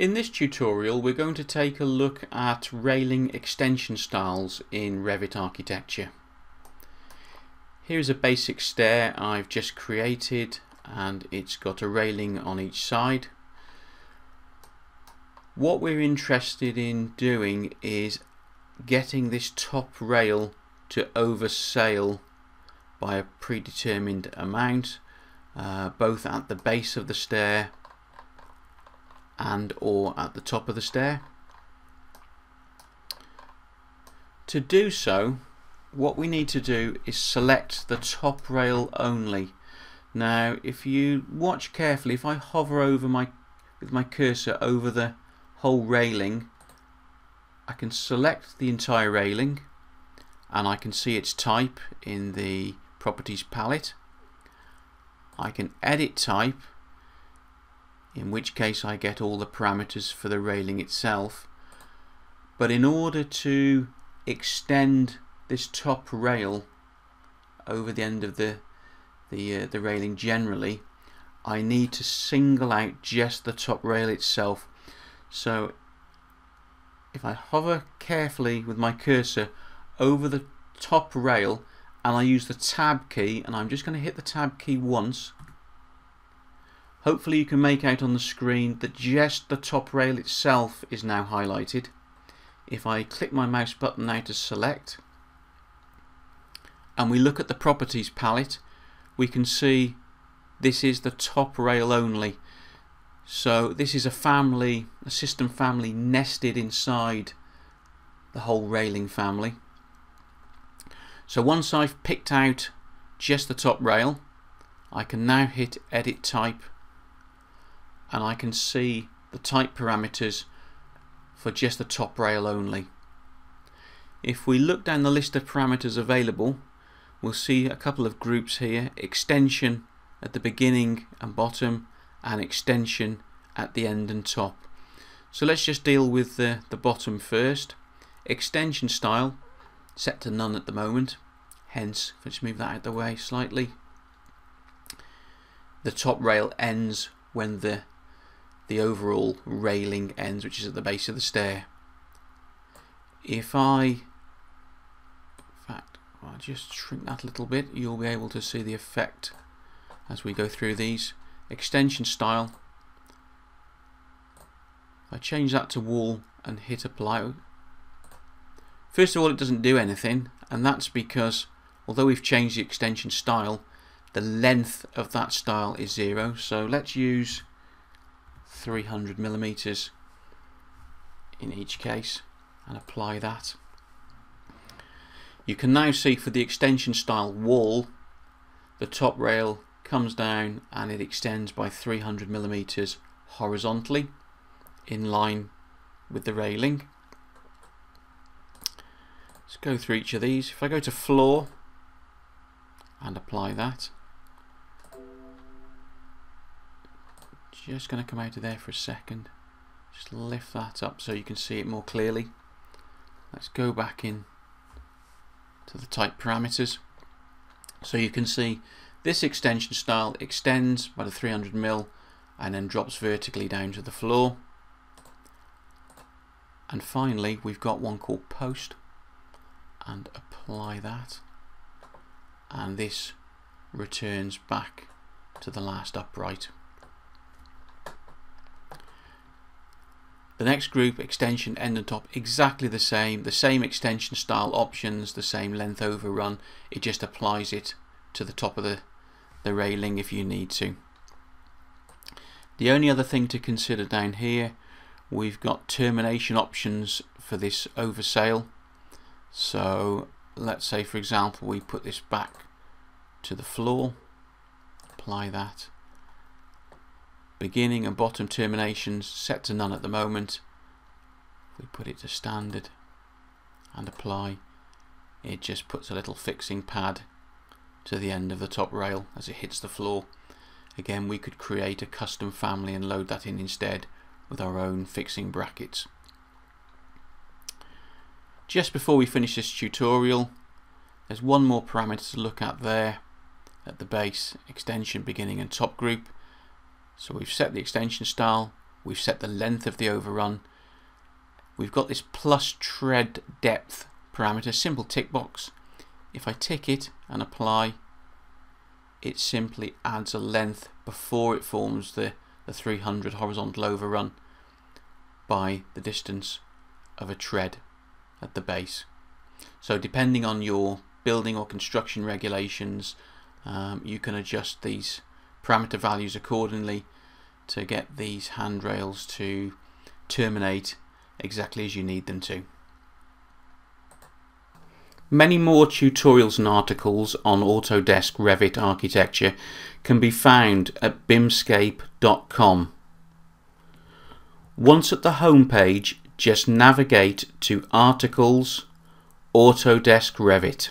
In this tutorial we're going to take a look at railing extension styles in Revit architecture. Here's a basic stair I've just created and it's got a railing on each side. What we're interested in doing is getting this top rail to oversail by a predetermined amount uh, both at the base of the stair and or at the top of the stair. To do so what we need to do is select the top rail only. Now if you watch carefully if I hover over my with my cursor over the whole railing I can select the entire railing and I can see its type in the properties palette. I can edit type in which case I get all the parameters for the railing itself. But in order to extend this top rail over the end of the the, uh, the railing generally I need to single out just the top rail itself. So if I hover carefully with my cursor over the top rail and I use the tab key and I'm just going to hit the tab key once Hopefully you can make out on the screen that just the top rail itself is now highlighted. If I click my mouse button now to select and we look at the properties palette we can see this is the top rail only. So this is a family, a system family nested inside the whole railing family. So once I've picked out just the top rail I can now hit edit type and I can see the type parameters for just the top rail only. If we look down the list of parameters available we'll see a couple of groups here extension at the beginning and bottom and extension at the end and top. So let's just deal with the, the bottom first. Extension style set to none at the moment hence let's move that out of the way slightly. The top rail ends when the the overall railing ends which is at the base of the stair. If I in fact I'll just shrink that a little bit you'll be able to see the effect as we go through these. Extension style I change that to wall and hit apply first of all it doesn't do anything and that's because although we've changed the extension style the length of that style is zero so let's use 300 millimeters in each case and apply that. You can now see for the extension style wall the top rail comes down and it extends by 300 millimeters horizontally in line with the railing. Let's go through each of these. If I go to floor and apply that just going to come out of there for a second. Just lift that up so you can see it more clearly. Let's go back in to the type parameters. So you can see this extension style extends by the 300 mil and then drops vertically down to the floor. And finally we've got one called post and apply that. And this returns back to the last upright The next group, extension, end and top, exactly the same. The same extension style options, the same length overrun. It just applies it to the top of the, the railing if you need to. The only other thing to consider down here, we've got termination options for this oversail. So let's say for example we put this back to the floor, apply that beginning and bottom terminations set to none at the moment. We put it to standard and apply it just puts a little fixing pad to the end of the top rail as it hits the floor. Again we could create a custom family and load that in instead with our own fixing brackets. Just before we finish this tutorial there's one more parameter to look at there at the base extension beginning and top group so we've set the extension style, we've set the length of the overrun, we've got this plus tread depth parameter, simple tick box. If I tick it and apply, it simply adds a length before it forms the, the 300 horizontal overrun by the distance of a tread at the base. So depending on your building or construction regulations, um, you can adjust these parameter values accordingly to get these handrails to terminate exactly as you need them to. Many more tutorials and articles on Autodesk Revit architecture can be found at bimscape.com. Once at the home page, just navigate to Articles, Autodesk Revit.